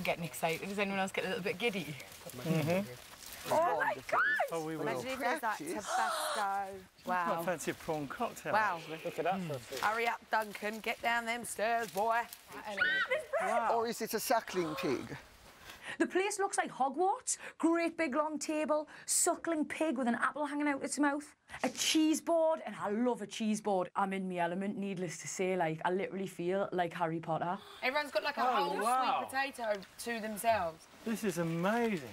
I'm getting excited. Does anyone else get a little bit giddy? Mm-hmm. Oh, oh my God! Oh, we will. Imagine if there's that Practice. Tabasco. I Wow. fancy a prawn cocktail. Wow. actually. Look at that hmm. for. Hurry up, Duncan. Get down them stairs, boy. Or is it a suckling pig? The place looks like Hogwarts. Great big long table, suckling pig with an apple hanging out its mouth, a cheese board, and I love a cheese board. I'm in my element, needless to say. Like, I literally feel like Harry Potter. Everyone's got like a Oh, whole wow. sweet potato to themselves. This is amazing.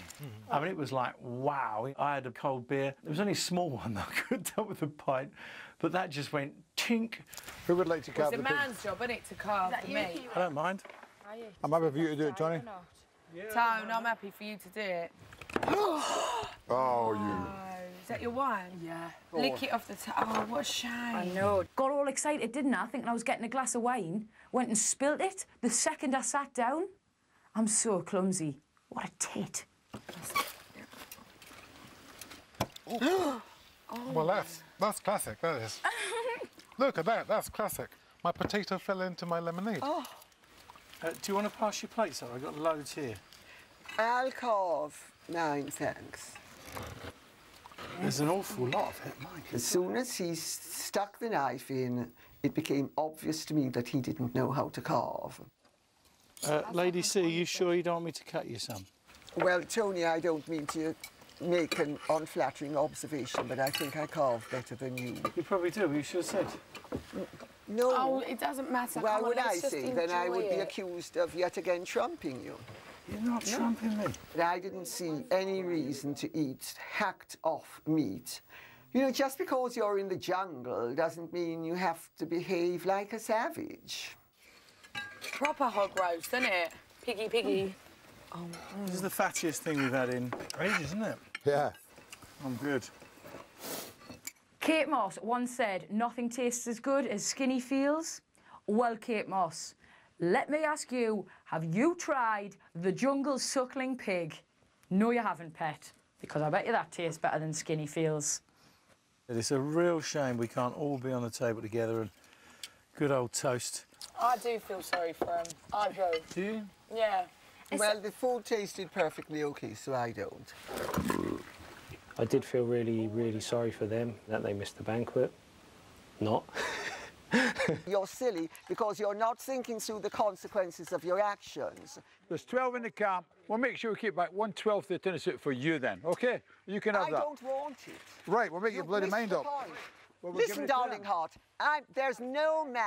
I mean, it was like, wow. I had a cold beer. There was only a small one that I could have done with a pint, but that just went tink. Who would like to It's a the pig? man's job, isn't it, to carve the meat? I don't mind. I'm happy for you to do it, Johnny. Tone, I'm happy for you to do it. Oh, you. Oh, is that your wine? Yeah. Lick it off the top. Oh, what a shame. I know. Got all excited, didn't I? Thinking I was getting a glass of wine. Went and spilt it the second I sat down. I'm so clumsy. What a tit. Oh. Well, that's that's classic. That is. Look at that. That's classic. My potato fell into my lemonade. Oh. Uh, do you want to pass your plates up? I've got loads here. I'll carve nine, thanks. There's an awful lot of it, my As soon as he stuck the knife in, it became obvious to me that he didn't know how to carve. Uh, Lady C, you sure you don't want me to cut you some? Well, Tony, I don't mean to make an unflattering observation, but I think I carve better than you. You probably do, but you should have said. No. Oh, it doesn't matter. Well, Come on, would I let's say? Then I enjoy would be accused of yet again trumping you. You're not trumping me. But I didn't see any reason to eat hacked off meat. You know, just because you're in the jungle doesn't mean you have to behave like a savage. Proper hog roast, isn't it? Piggy, piggy. oh This is the fattiest thing we've had in ages, isn't it? Yeah. I'm good. Kate Moss once said, nothing tastes as good as skinny feels. Well, Kate Moss, let me ask you, have you tried the jungle suckling pig? No, you haven't, pet, because I bet you that tastes better than skinny feels. It's a real shame we can't all be on the table together and good old toast. I do feel sorry for him. I do. Do you? Yeah. Well, the food tasted perfectly okay, so I don't. I did feel really, really sorry for them that they missed the banquet. Not. You're silly because you're not thinking through the consequences of your actions. There's 12 in the camp. We'll make sure we keep back one twelfth of the tennis suit for you then, okay? You can have I that. don't want it. Right, we'll make your You've bloody mind up. Well, we'll Listen, darling heart, I, there's no man.